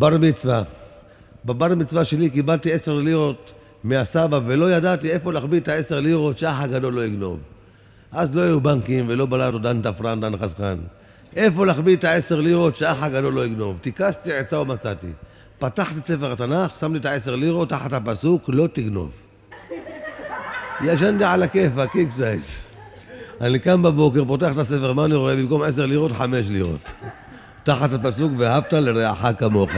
בר מצווה. בבר מצווה שלי קיבלתי עשר לירות מהסבא ולא ידעתי איפה להחביא את העשר לירות שהאח הגדול לא יגנוב. אז לא היו בנקים ולא בלטו דן תפרן דן חסכן. איפה להחביא את העשר לירות שהאח הגדול לא יגנוב? טיכסתי עצה ומצאתי. פתחתי את ספר התנ"ך, שמתי את העשר לירות תחת הפסוק לא תגנוב. ישנתי על הכיפה, קיק סייס. אני קם בבוקר, פותח את הספר, מה אני רואה? במקום עשר לירות, חמש לירות. תחת הפסוק ואהבת לרעך כמוך.